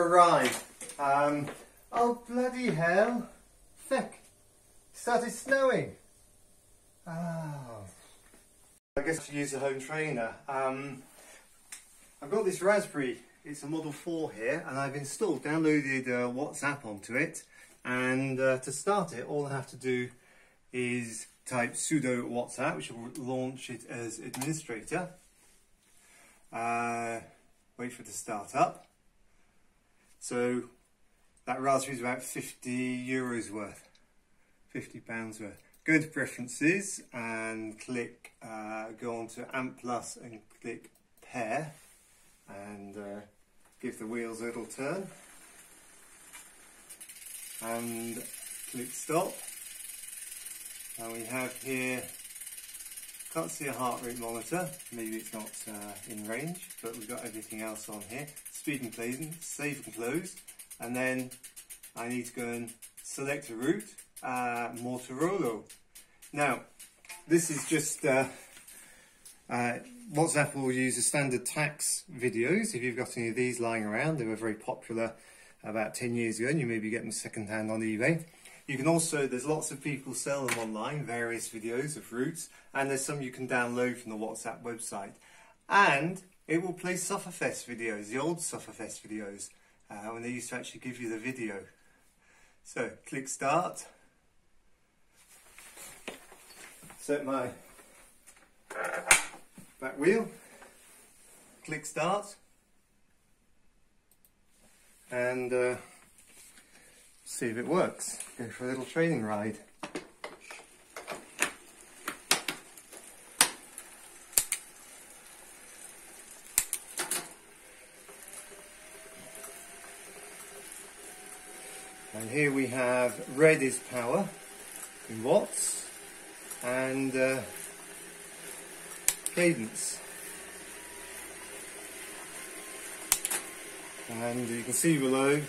a ride. Um, oh bloody hell. Thick. Started snowing. Oh. I guess should use the home trainer. Um, I've got this Raspberry, it's a Model 4 here, and I've installed, downloaded uh, Wattzap onto it. And uh, to start it, all I have to do is type sudo Wattzap, which will launch it as administrator. Uh, wait for it to start up. So that Raspberry is about 50 euros worth, 50 pounds worth. Go into preferences and click, uh, go on to ANT Plus and click pair and uh, give the wheels a little turn. And click stop. And we have here can't see a heart rate monitor maybe it's not uh, in range but we've got everything else on here speed and play save and close and then I need to go and select a route uh, Motorola now this is just uh, uh, Wattzap will use the standard Tacx videos. If you've got any of these lying around, they were very popular about 10 years ago and you maybe get them second hand on eBay. You can also, there's lots of people sell them online, various videos of routes, and there's some you can download from the Wattzap website. And it will play Sufferfest videos, the old Sufferfest videos, uh, when they used to actually give you the video. So, click start. Set my back wheel, click start, and uh, see if it works. Go for a little training ride. And here we have red is power in watts and uh, cadence. And you can see below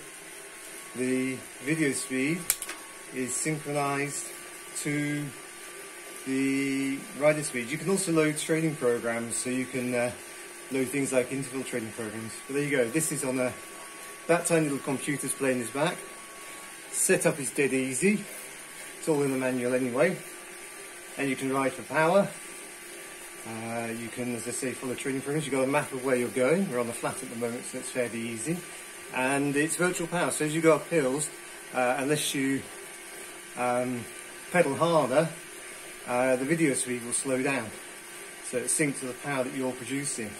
the video speed is synchronized to the rider speed. You can also load training programs, so you can uh, load things like interval training programs. But there you go, this is on a, that tiny little computer's playing his back. Setup is dead easy. It's all in the manual anyway. And you can ride for power, uh, you can, as I say, follow training programs. You've got a map of where you're going. We're on the flat at the moment, so it's fairly easy. And it's virtual power, so as you go up hills, uh, unless you um, pedal harder, uh, the video speed will slow down. So it syncs to the power that you're producing.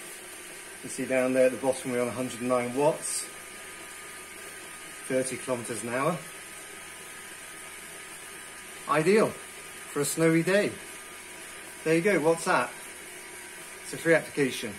You see down there at the bottom we're on 109 watts, 30 kilometers an hour. Ideal for a snowy day. There you go, what's that? It's a free application.